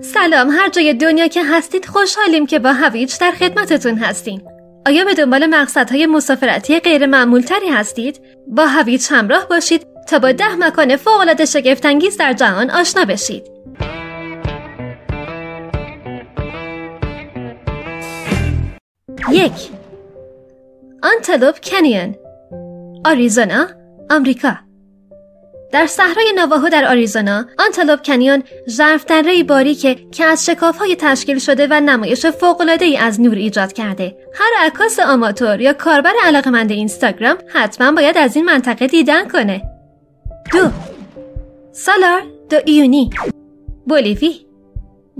سلام هر جای دنیا که هستید خوشحالیم که با هویج در خدمتتون هستیم آیا به دنبال مقصدهای مسافرتی غیر معمول تری هستید؟ با هویج همراه باشید تا با ده مکان فوق‌العاده شگفتانگیز در جهان آشنا بشید. یک آنتلوپ کنیون آریزونا آمریکا در صحرای نواهو در آریزونا آنتلوپ کنیون ژرف دره باریکه که از شکافهای تشکیل شده و نمایش فوق‌العاده‌ای از نور ایجاد کرده. هر عکاس آماتور یا کاربر علاقمند اینستاگرام حتما باید از این منطقه دیدن کنه. دو. سالار دو ایونی. بولیوی.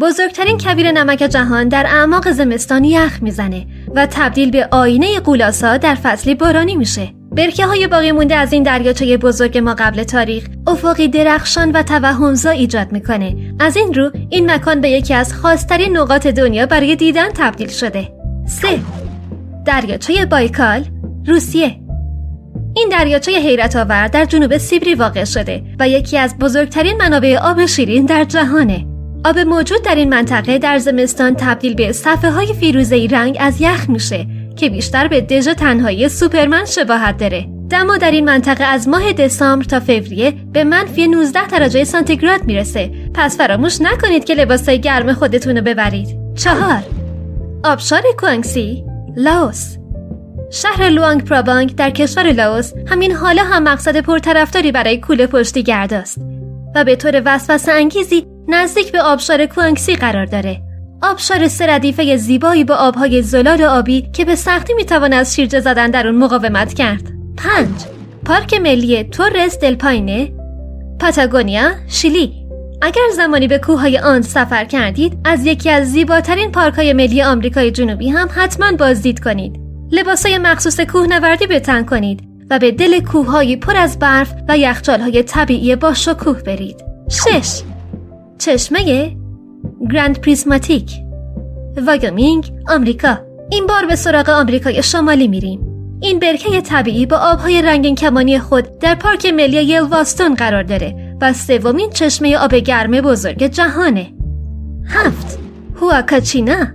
بزرگترین کویر نمک جهان در اعماق زمستان یخ می‌زنه و تبدیل به آینه قولاسا در فصلی بارانی میشه. برکه های باقی مونده از این دریاچه بزرگ ما قبل تاریخ افقی درخشان و توهمزا ایجاد می‌کنه از این رو این مکان به یکی از خاصترین نقاط دنیا برای دیدن تبدیل شده 3. دریاچه بایکال روسیه این دریاچه حیرت آور در جنوب سیبری واقع شده و یکی از بزرگترین منابع آب شیرین در جهانه. آب موجود در این منطقه در زمستان تبدیل به صفحه های فیروزه‌ای رنگ از یخ میشه که بیشتر به دژ تنهایی سوپرمن شباهت داره. دما در این منطقه از ماه دسامبر تا فوریه به منفی 19 درجه سانتیگراد می‌رسه. پس فراموش نکنید که لباسای گرم خودتون رو ببرید. چهار آبشار کوانگسی لاوس شهر لوانگ پرابانگ در کشور لاوس همین حالا هم مقصد پرطرفداری برای کوله پشتی گرداست و به طور وسوسه انگیزی نزدیک به آبشار کوانگسی قرار داره. آبشار سه زیبایی با آبهای زلال آبی که به سختی می‌توان از شیرجه زدن در اون مقاومت کرد. 5. پارک ملی تورس دلپاینه پاتاگونیا شیلی اگر زمانی به کوههای آن سفر کردید از یکی از زیباترین پارکهای ملی آمریکای جنوبی هم حتما بازدید کنید لباسای مخصوص کوهنوردی به تن کنید و به دل کوههایی پر از برف و یخچالهای طبیعی با شکوه برید. 6. چشمه گرند پریزماتیک وایومینگ آمریکا این بار به سراغ آمریکای شمالی میریم. این برکه طبیعی با آبهای رنگین کمانی خود در پارک ملی یلواستون قرار داره و سومین چشمه آب گرم بزرگ جهانه. هفت هواکاچینا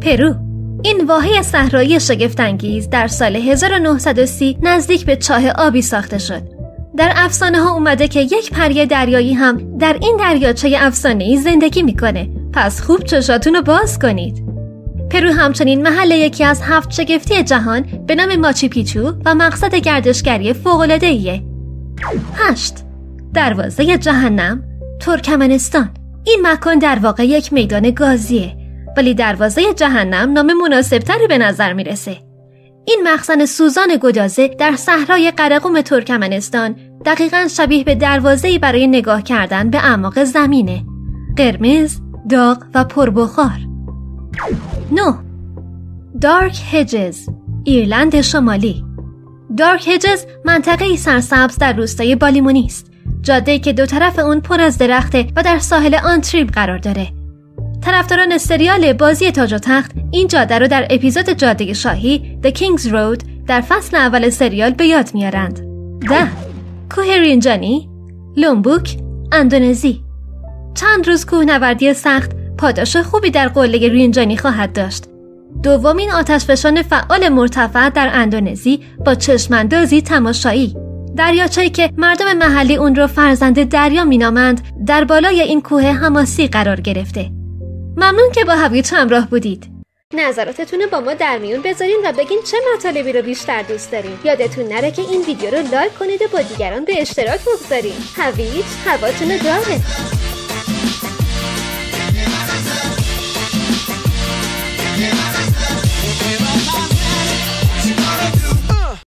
پرو این واحه صحرایی شگفتانگیز در سال 1930 نزدیک به چاه آبی ساخته شد. در افسانه ها اومده که یک پری دریایی هم در این دریاچه افسانه ای زندگی می‌کنه. پس خوب چشاتون رو باز کنید. پرو همچنین محل یکی از هفت شگفتی جهان به نام ماچو پیچو و مقصد گردشگری فوق‌العاده ایه. هشت دروازه جهنم ترکمنستان این مکان در واقع یک میدان گازیه ولی دروازه جهنم نام مناسبتری به نظر می‌رسه. این مخزن سوزان گدازه در صحرای قرقوم ترکمنستان دقیقا شبیه به دروازه‌ای برای نگاه کردن به اعماق زمینه. قرمز، داغ و پربخار. 9. دارک هجز ایرلند شمالی دارک هجز منطقه ای سرسبز در روستای بالیمونی است. جاده که دو طرف اون پر از درخته و در ساحل آنتریب قرار داره. طرفداران سریال بازی تاج و تخت این جاده رو در اپیزود جاده شاهی The King's Road در فصل اول سریال به یاد میارند. ده کوه رینجانی لومبوک اندونزی. چند روز کوهنوردی سخت پاداش خوبی در قله رینجانی خواهد داشت. دومین آتشفشان فعال مرتفع در اندونزی با چشماندازی تماشایی. دریاچه‌ای که مردم محلی اون رو فرزند دریا مینامند در بالای این کوه حماسی قرار گرفته. ممنون که با هویج همراه بودید. نظراتتون با ما در میون بذارین و بگین چه مطالبی رو بیشتر دوست دارین. یادتون نره که این ویدیو رو لایک کنید و با دیگران به اشتراک بگذارین. هویج هواتون داره